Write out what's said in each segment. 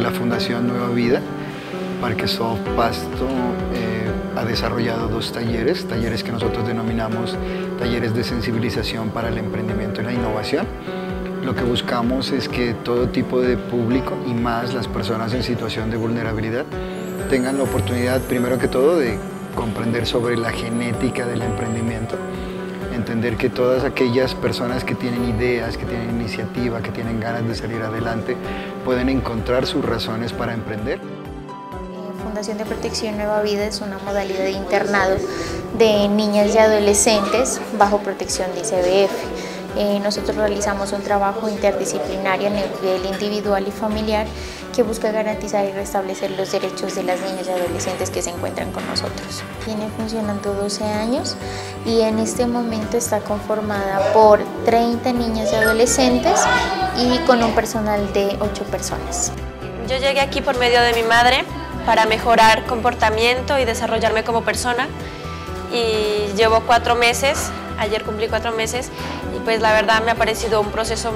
la Fundación Nueva Vida, Parque Soft Pasto eh, ha desarrollado dos talleres, talleres que nosotros denominamos talleres de sensibilización para el emprendimiento y la innovación. Lo que buscamos es que todo tipo de público y más las personas en situación de vulnerabilidad tengan la oportunidad, primero que todo, de comprender sobre la genética del emprendimiento, entender que todas aquellas personas que tienen ideas, que tienen iniciativa, que tienen ganas de salir adelante, pueden encontrar sus razones para emprender. Fundación de Protección Nueva Vida es una modalidad de internado de niñas y adolescentes bajo protección de ICBF. Eh, nosotros realizamos un trabajo interdisciplinario a nivel individual y familiar que busca garantizar y restablecer los derechos de las niñas y adolescentes que se encuentran con nosotros. Tiene funcionando 12 años y en este momento está conformada por 30 niñas y adolescentes y con un personal de 8 personas. Yo llegué aquí por medio de mi madre para mejorar comportamiento y desarrollarme como persona y llevo cuatro meses, ayer cumplí cuatro meses pues la verdad me ha parecido un proceso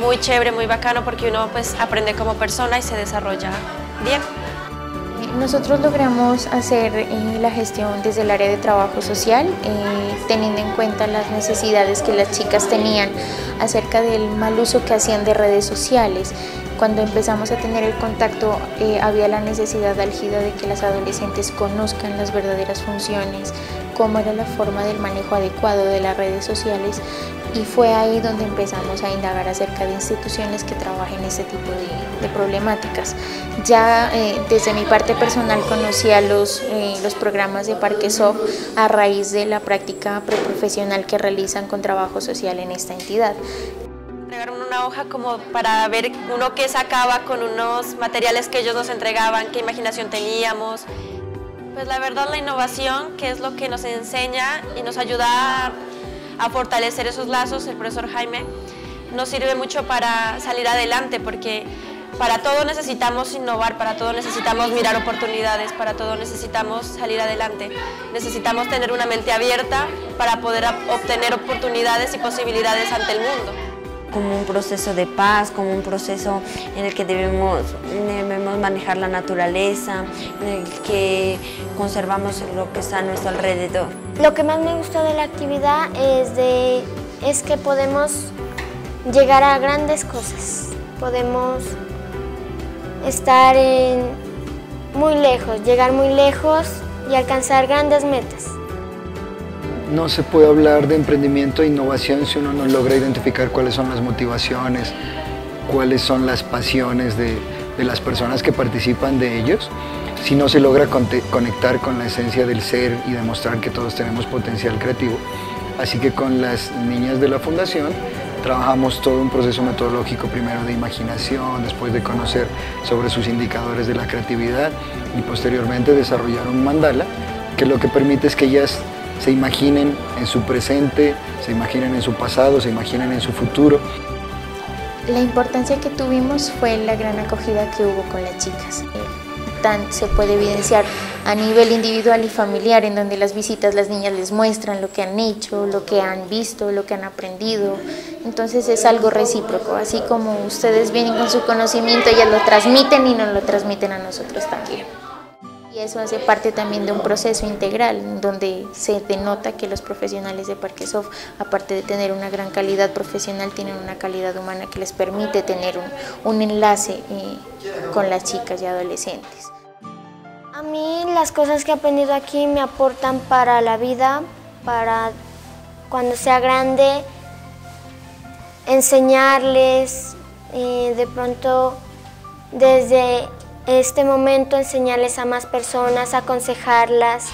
muy chévere, muy bacano porque uno pues aprende como persona y se desarrolla bien. Nosotros logramos hacer eh, la gestión desde el área de trabajo social, eh, teniendo en cuenta las necesidades que las chicas tenían acerca del mal uso que hacían de redes sociales. Cuando empezamos a tener el contacto eh, había la necesidad álgida de que las adolescentes conozcan las verdaderas funciones, cómo era la forma del manejo adecuado de las redes sociales y fue ahí donde empezamos a indagar acerca de instituciones que trabajen este tipo de, problemáticas. Ya eh, desde mi parte personal conocía los, eh, los programas de Parquesoft a raíz de la práctica preprofesional que realizan con trabajo social en esta entidad. Entregaron una hoja como para ver uno qué sacaba con unos materiales que ellos nos entregaban, qué imaginación teníamos. Pues la verdad la innovación, que es lo que nos enseña y nos ayuda a a fortalecer esos lazos, el profesor Jaime, nos sirve mucho para salir adelante porque para todo necesitamos innovar, para todo necesitamos mirar oportunidades, para todo necesitamos salir adelante. Necesitamos tener una mente abierta para poder obtener oportunidades y posibilidades ante el mundo como un proceso de paz, como un proceso en el que debemos, debemos manejar la naturaleza, en el que conservamos lo que está a nuestro alrededor. Lo que más me gustó de la actividad es, de, es que podemos llegar a grandes cosas, podemos estar muy lejos, llegar muy lejos y alcanzar grandes metas. No se puede hablar de emprendimiento e innovación si uno no logra identificar cuáles son las motivaciones, cuáles son las pasiones de, las personas que participan de ellos si no se logra conectar con la esencia del ser y demostrar que todos tenemos potencial creativo. Así que con las niñas de la fundación trabajamos todo un proceso metodológico, primero de imaginación, después de conocer sobre sus indicadores de la creatividad y posteriormente desarrollar un mandala que lo que permite es que ellas se imaginen en su presente, se imaginen en su pasado, se imaginen en su futuro. La importancia que tuvimos fue la gran acogida que hubo con las chicas se puede evidenciar a nivel individual y familiar, en donde las visitas las niñas les muestran lo que han hecho, lo que han visto, lo que han aprendido. Entonces es algo recíproco, así como ustedes vienen con su conocimiento, ellas lo transmiten y nos lo transmiten a nosotros también. Y eso hace parte también de un proceso integral, donde se denota que los profesionales de Parquesoft, aparte de tener una gran calidad profesional, tienen una calidad humana que les permite tener un, enlace eh, con las chicas y adolescentes. A mí las cosas que he aprendido aquí me aportan para la vida, para cuando sea grande, enseñarles, eh, de pronto desde este momento enseñarles a más personas, aconsejarlas.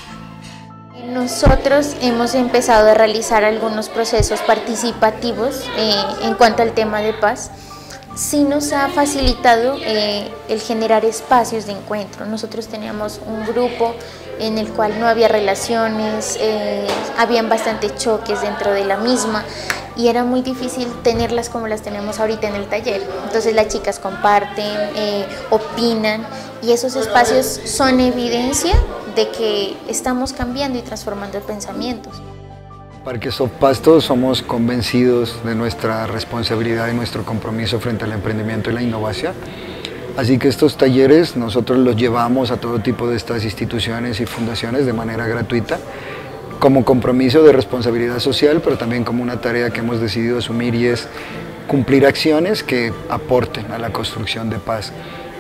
Nosotros hemos empezado a realizar algunos procesos participativos eh, en cuanto al tema de paz. Sí nos ha facilitado eh, el generar espacios de encuentro. Nosotros teníamos un grupo en el cual no había relaciones, eh, habían bastantes choques dentro de la misma y era muy difícil tenerlas como las tenemos ahorita en el taller. Entonces las chicas comparten, eh, opinan y esos espacios son evidencia de que estamos cambiando y transformando pensamientos. Parque Pasto somos convencidos de nuestra responsabilidad y nuestro compromiso frente al emprendimiento y la innovación. Así que estos talleres nosotros los llevamos a todo tipo de estas instituciones y fundaciones de manera gratuita como compromiso de responsabilidad social, pero también como una tarea que hemos decidido asumir y es cumplir acciones que aporten a la construcción de paz.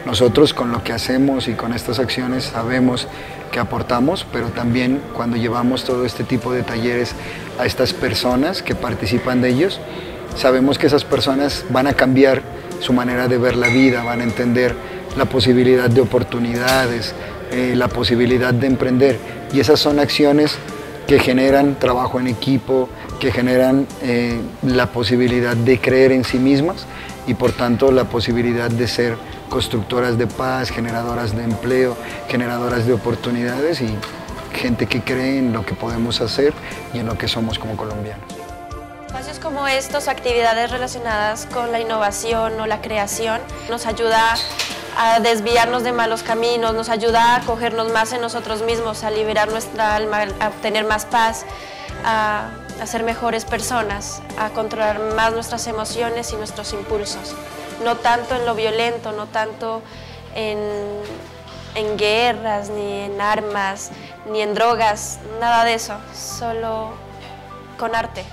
Nosotros con lo que hacemos y con estas acciones sabemos que aportamos, pero también cuando llevamos todo este tipo de talleres a estas personas que participan de ellos, sabemos que esas personas van a cambiar su manera de ver la vida, van a entender la posibilidad de oportunidades, eh, la posibilidad de emprender. Y esas son acciones que generan trabajo en equipo, que generan eh, la posibilidad de creer en sí mismas y por tanto la posibilidad de ser constructoras de paz, generadoras de empleo, generadoras de oportunidades y gente que cree en lo que podemos hacer y en lo que somos como colombianos. Espacios como estos, actividades relacionadas con la innovación o la creación, nos ayuda a desviarnos de malos caminos, nos ayuda a cogernos más en nosotros mismos, a liberar nuestra alma, a obtener más paz, a, ser mejores personas, a controlar más nuestras emociones y nuestros impulsos. No tanto en lo violento, no tanto en, en guerras, ni en armas, ni en drogas, nada de eso, solo con arte.